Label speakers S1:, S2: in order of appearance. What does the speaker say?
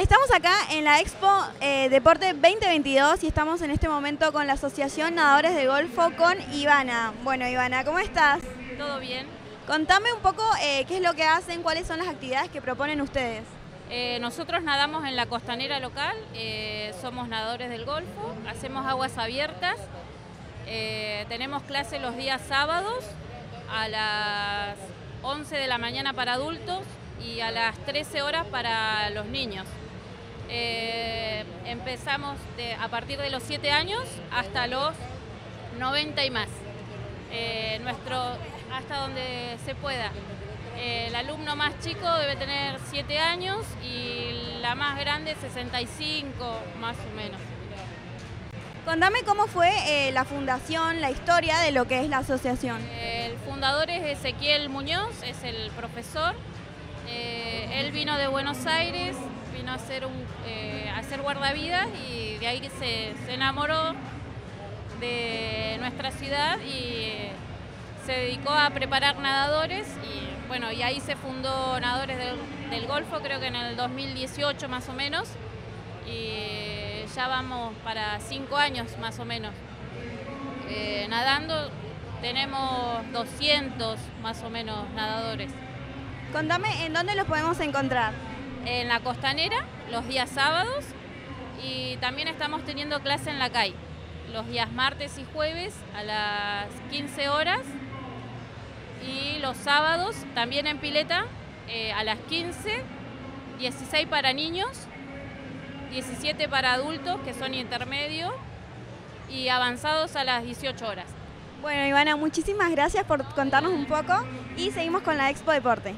S1: Estamos acá en la Expo eh, Deporte 2022 y estamos en este momento con la Asociación Nadadores de Golfo con Ivana. Bueno, Ivana, ¿cómo estás?
S2: Todo bien.
S1: Contame un poco eh, qué es lo que hacen, cuáles son las actividades que proponen ustedes.
S2: Eh, nosotros nadamos en la costanera local, somos nadadores del Golfo, hacemos aguas abiertas, tenemos clase los días sábados a las 11 de la mañana para adultos y a las 13 horas para los niños. Eh, empezamos a partir de los 7 años hasta los 90 y más. Eh, nuestro, hasta donde se pueda. Eh, el alumno más chico debe tener 7 años y la más grande 65 más o menos.
S1: Contame cómo fue la fundación, la historia de lo que es la asociación.
S2: El fundador es Ezequiel Muñoz, es el profesor. él vino de Buenos Aires, vino a hacer, un, eh, hacer guardavidas y de ahí se, se enamoró de nuestra ciudad y se dedicó a preparar nadadores y bueno, y ahí se fundó Nadadores del, Golfo, creo que en el 2018 más o menos, y ya vamos para cinco años más o menos. Eh, nadando tenemos 200 más o menos nadadores.
S1: Contame, ¿en dónde los podemos encontrar?
S2: En la costanera los días sábados y también estamos teniendo clase en la CAI los días martes y jueves a las 15 horas y los sábados también en pileta eh, a las 15, 16 para niños, 17 para adultos que son intermedios y avanzados a las 18 horas.
S1: Bueno, Ivana, muchísimas gracias por contarnos un poco y seguimos con la Expo Deporte.